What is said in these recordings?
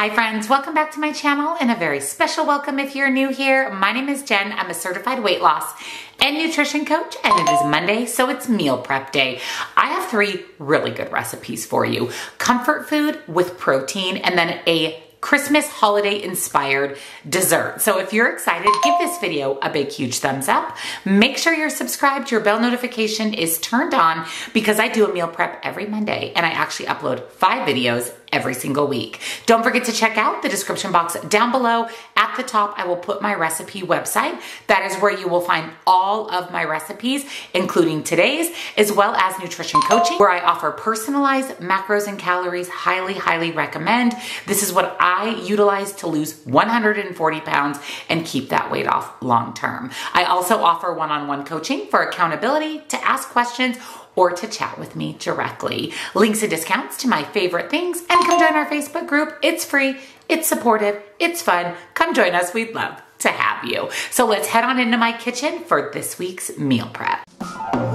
Hi friends, welcome back to my channel and a very special welcome if you're new here. My name is Jenn, I'm a certified weight loss and nutrition coach and it is Monday, so it's meal prep day. I have three really good recipes for you. Comfort food with protein and then a Christmas holiday inspired dessert. So if you're excited, give this video a big, huge thumbs up. Make sure you're subscribed, your bell notification is turned on because I do a meal prep every Monday and I actually upload five videos every single week. Don't forget to check out the description box down below. At the top, I will put my recipe website. That is where you will find all of my recipes, including today's, as well as nutrition coaching, where I offer personalized macros and calories. Highly, highly recommend. This is what I utilize to lose 140 pounds and keep that weight off long term. I also offer one-on-one -on -one coaching for accountability, to ask questions, or to chat with me directly. Links and discounts to my favorite things and come join our Facebook group. It's free, it's supportive, it's fun. Come join us, we'd love to have you. So let's head on into my kitchen for this week's meal prep.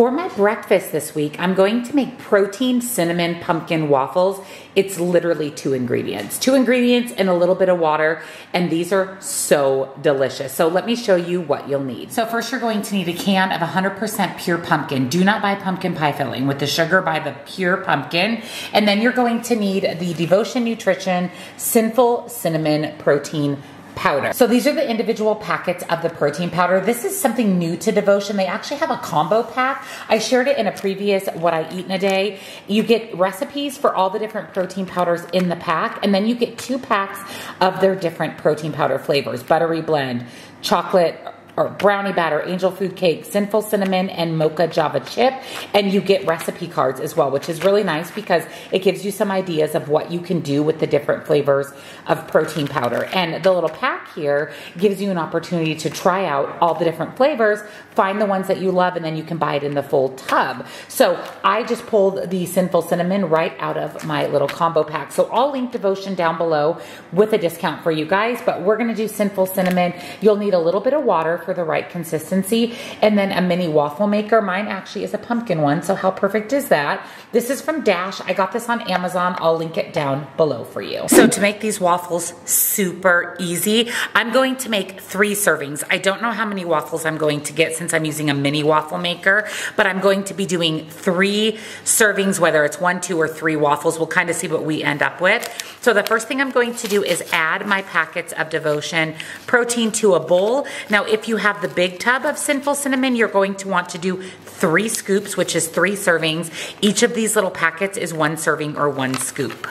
For my breakfast this week, I'm going to make protein cinnamon pumpkin waffles. It's literally two ingredients, two ingredients and a little bit of water, and these are so delicious. So let me show you what you'll need. So first you're going to need a can of 100% pure pumpkin. Do not buy pumpkin pie filling. With the sugar, buy the pure pumpkin. And then you're going to need the Devotion Nutrition Sinful Cinnamon Protein powder. So these are the individual packets of the protein powder. This is something new to Devotion. They actually have a combo pack. I shared it in a previous What I Eat in a Day. You get recipes for all the different protein powders in the pack, and then you get two packs of their different protein powder flavors, buttery blend, chocolate, or brownie batter, angel food cake, sinful cinnamon, and mocha java chip. And you get recipe cards as well, which is really nice because it gives you some ideas of what you can do with the different flavors of protein powder. And the little pack here gives you an opportunity to try out all the different flavors, find the ones that you love, and then you can buy it in the full tub. So I just pulled the sinful cinnamon right out of my little combo pack. So I'll link Devotion down below with a discount for you guys, but we're gonna do sinful cinnamon. You'll need a little bit of water the right consistency. And then a mini waffle maker. Mine actually is a pumpkin one, so how perfect is that? This is from Dash. I got this on Amazon. I'll link it down below for you. So to make these waffles super easy, I'm going to make three servings. I don't know how many waffles I'm going to get since I'm using a mini waffle maker, but I'm going to be doing three servings, whether it's one, two, or three waffles. We'll kind of see what we end up with. So the first thing I'm going to do is add my packets of Devotion protein to a bowl. Now, if you have the big tub of Sinful Cinnamon, you're going to want to do three scoops, which is three servings. Each of these little packets is one serving or one scoop.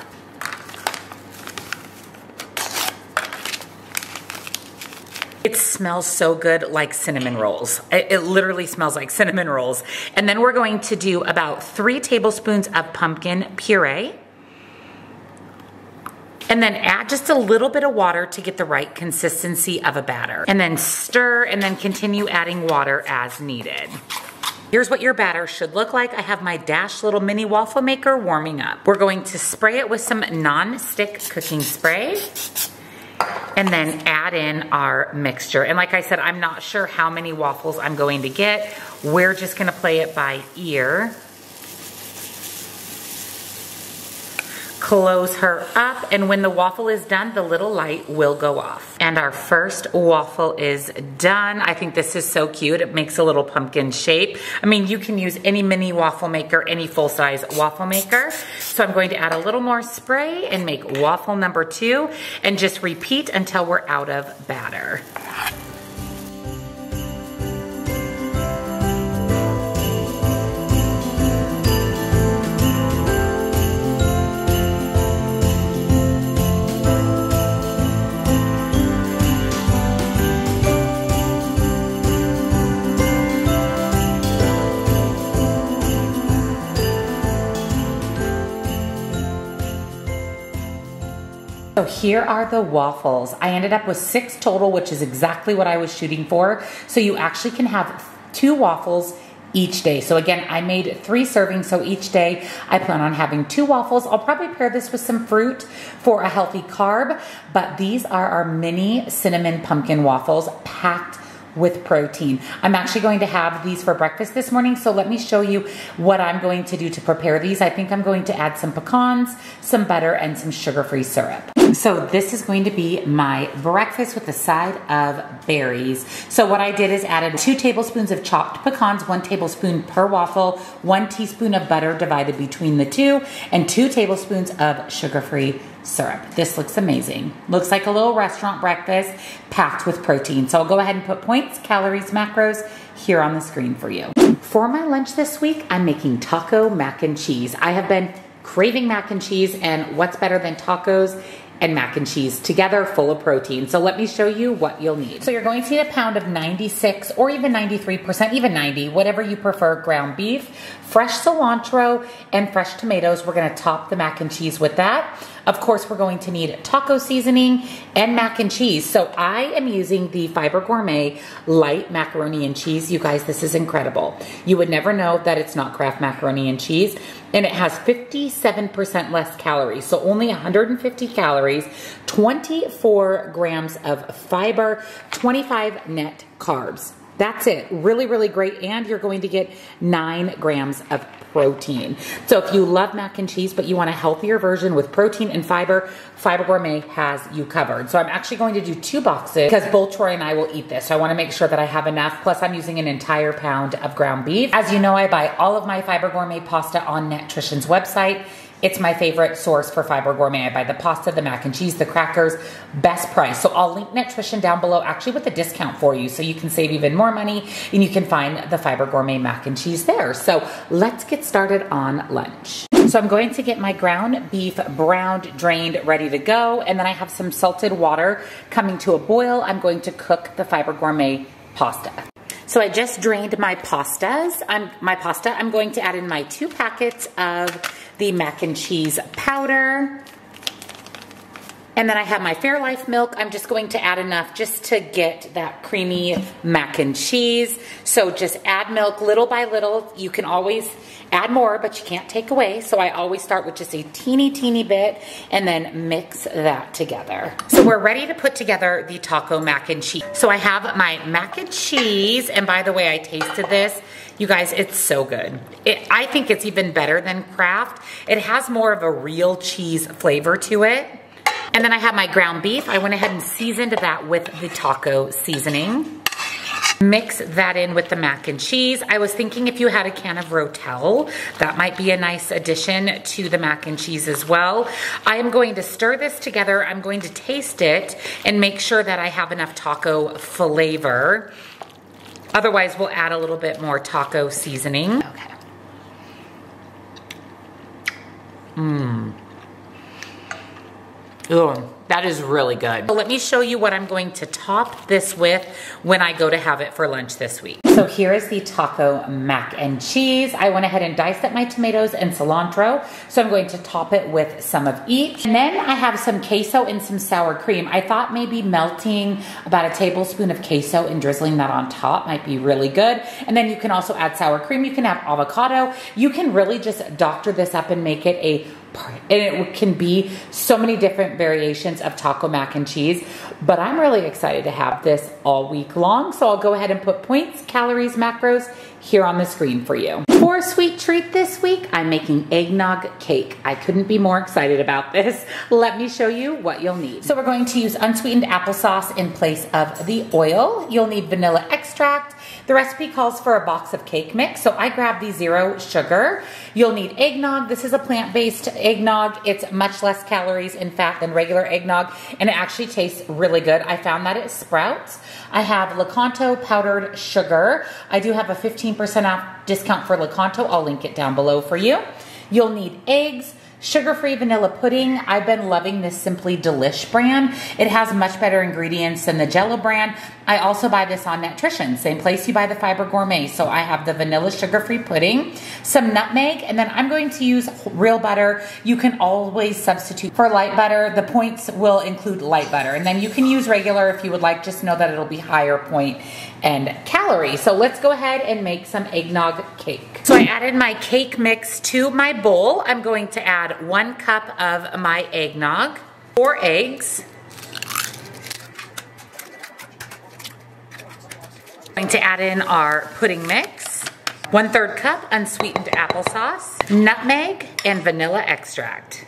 It smells so good like cinnamon rolls. It, it, literally smells like cinnamon rolls. And then we're going to do about three tablespoons of pumpkin puree. And then add just a little bit of water to get the right consistency of a batter. And then stir and then continue adding water as needed. Here's what your batter should look like. I have my Dash little mini waffle maker warming up. We're going to spray it with some non-stick cooking spray and then add in our mixture. And like I said, I'm not sure how many waffles I'm going to get. We're just gonna play it by ear. Close her up, and when the waffle is done, the little light will go off. And our first waffle is done. I think this is so cute. It makes a little pumpkin shape. I mean, you can use any mini waffle maker, any full-size waffle maker. So I'm going to add a little more spray and make waffle number two, and just repeat until we're out of batter. So here are the waffles. I ended up with six total, which is exactly what I was shooting for. So you actually can have two waffles each day. So again, I made three servings. So each day I plan on having two waffles. I'll probably pair this with some fruit for a healthy carb, but these are our mini cinnamon pumpkin waffles packed with protein. I'm actually going to have these for breakfast this morning, so let me show you what I'm going to do to prepare these. I think I'm going to add some pecans, some butter, and some sugar-free syrup. So this is going to be my breakfast with a side of berries. So what I did is added two tablespoons of chopped pecans, one tablespoon per waffle, one teaspoon of butter divided between the two, and two tablespoons of sugar-free syrup. This looks amazing. Looks like a little restaurant breakfast packed with protein. So I'll go ahead and put points, calories, macros here on the screen for you. For my lunch this week, I'm making taco mac and cheese. I have been craving mac and cheese and what's better than tacos and mac and cheese together full of protein. So let me show you what you'll need. So you're going to need a pound of 96 or even 93%, even 90, whatever you prefer, ground beef, fresh cilantro, and fresh tomatoes. We're gonna top the mac and cheese with that. Of course, we're going to need taco seasoning and mac and cheese. So I am using the Fiber Gourmet light macaroni and cheese. You guys, this is incredible. You would never know that it's not Kraft macaroni and cheese. And it has 57% less calories. So only 150 calories, 24 grams of fiber, 25 net carbs. That's it. Really, really great. And you're going to get nine grams of protein. So if you love mac and cheese, but you want a healthier version with protein and fiber, Fiber Gourmet has you covered. So I'm actually going to do two boxes because both Troy and I will eat this. So I want to make sure that I have enough. Plus I'm using an entire pound of ground beef. As you know, I buy all of my Fiber Gourmet pasta on Netrition's website. It's my favorite source for Fiber Gourmet. I buy the pasta, the mac and cheese, the crackers, best price. So I'll link Netrition down below actually with a discount for you so you can save even more money and you can find the Fiber Gourmet mac and cheese there. So let's get started on lunch. So I'm going to get my ground beef browned, drained, ready to go. And then I have some salted water coming to a boil. I'm going to cook the Fiber Gourmet pasta. So I just drained my pastas. I'm, my pasta. I'm going to add in my two packets of the mac and cheese powder. And then I have my Fairlife milk. I'm just going to add enough just to get that creamy mac and cheese. So just add milk little by little. You can always add more, but you can't take away. So I always start with just a teeny, teeny bit and then mix that together. So we're ready to put together the taco mac and cheese. So I have my mac and cheese. And by the way, I tasted this. You guys, it's so good. It, I think it's even better than Kraft. It has more of a real cheese flavor to it. And then I have my ground beef. I went ahead and seasoned that with the taco seasoning. Mix that in with the mac and cheese. I was thinking if you had a can of Rotel, that might be a nice addition to the mac and cheese as well. I am going to stir this together. I'm going to taste it and make sure that I have enough taco flavor. Otherwise, we'll add a little bit more taco seasoning. Okay. Mmm. Ugh. That is really good. So let me show you what I'm going to top this with when I go to have it for lunch this week. So here is the taco mac and cheese. I went ahead and diced up my tomatoes and cilantro. So I'm going to top it with some of each. And then I have some queso and some sour cream. I thought maybe melting about a tablespoon of queso and drizzling that on top might be really good. And then you can also add sour cream. You can have avocado. You can really just doctor this up and make it a and it can be so many different variations of taco mac and cheese. But I'm really excited to have this all week long. So I'll go ahead and put points, calories, macros here on the screen for you. For a sweet treat this week, I'm making eggnog cake. I couldn't be more excited about this. Let me show you what you'll need. So we're going to use unsweetened applesauce in place of the oil. You'll need vanilla extract, the recipe calls for a box of cake mix, so I grabbed the zero sugar. You'll need eggnog. This is a plant-based eggnog. It's much less calories, in fat than regular eggnog, and it actually tastes really good. I found that at Sprouts. I have Lakanto powdered sugar. I do have a 15% off discount for Lakanto. I'll link it down below for you. You'll need eggs, Sugar-free vanilla pudding. I've been loving this Simply Delish brand. It has much better ingredients than the Jello brand. I also buy this on Netrition, same place you buy the Fiber Gourmet. So I have the vanilla sugar-free pudding, some nutmeg, and then I'm going to use real butter. You can always substitute for light butter. The points will include light butter. And then you can use regular if you would like. Just know that it'll be higher point and calorie. So let's go ahead and make some eggnog cake. So I added my cake mix to my bowl. I'm going to add one cup of my eggnog, four eggs, going to add in our pudding mix. One third cup unsweetened applesauce, nutmeg, and vanilla extract.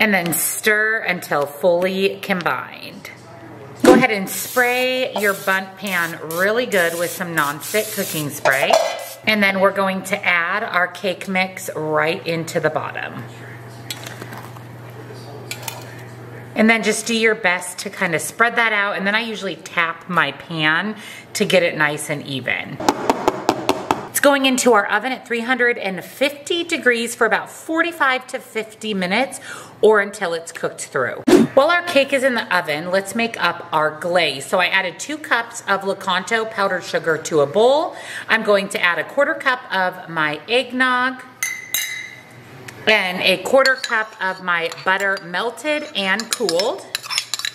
And then stir until fully combined. Go ahead and spray your Bundt pan really good with some nonstick cooking spray. And then we're going to add our cake mix right into the bottom. And then just do your best to kind of spread that out. And then I usually tap my pan to get it nice and even. It's going into our oven at 350 degrees for about 45 to 50 minutes or until it's cooked through. While our cake is in the oven, let's make up our glaze. So I added two cups of Lakanto powdered sugar to a bowl. I'm going to add a quarter cup of my eggnog, and a quarter cup of my butter melted and cooled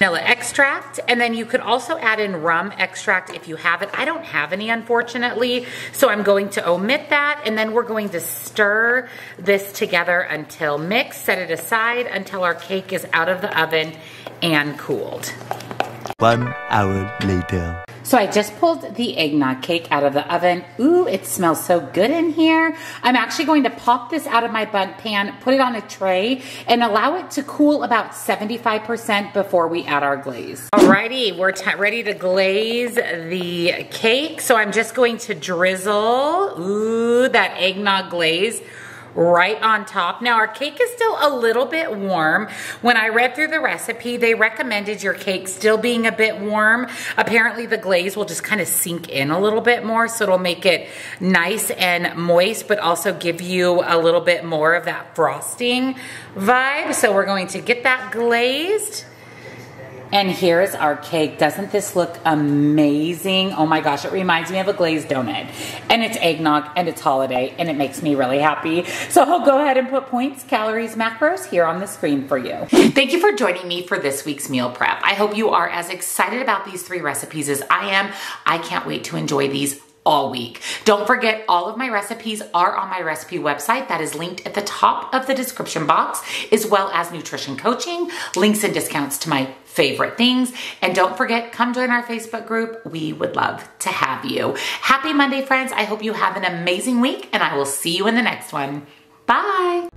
vanilla extract, and then you could also add in rum extract if you have it. I don't have any, unfortunately, so I'm going to omit that, and then we're going to stir this together until mixed, set it aside until our cake is out of the oven and cooled. One hour later. So I just pulled the eggnog cake out of the oven. Ooh, it smells so good in here. I'm actually going to pop this out of my Bundt pan, put it on a tray, and allow it to cool about 75% before we add our glaze. Alrighty, we're ready to glaze the cake. So I'm just going to drizzle, ooh, that eggnog glaze right on top. Now our cake is still a little bit warm. When I read through the recipe, they recommended your cake still being a bit warm. Apparently the glaze will just kind of sink in a little bit more so it'll make it nice and moist but also give you a little bit more of that frosting vibe. So we're going to get that glazed. And here is our cake. Doesn't this look amazing? Oh my gosh, it reminds me of a glazed donut. And it's eggnog and it's holiday and it makes me really happy. So I'll go ahead and put points, calories, macros here on the screen for you. Thank you for joining me for this week's meal prep. I hope you are as excited about these three recipes as I am. I can't wait to enjoy these all week. Don't forget, all of my recipes are on my recipe website that is linked at the top of the description box, as well as nutrition coaching, links and discounts to my favorite things. And don't forget, come join our Facebook group. We would love to have you. Happy Monday, friends. I hope you have an amazing week, and I will see you in the next one. Bye.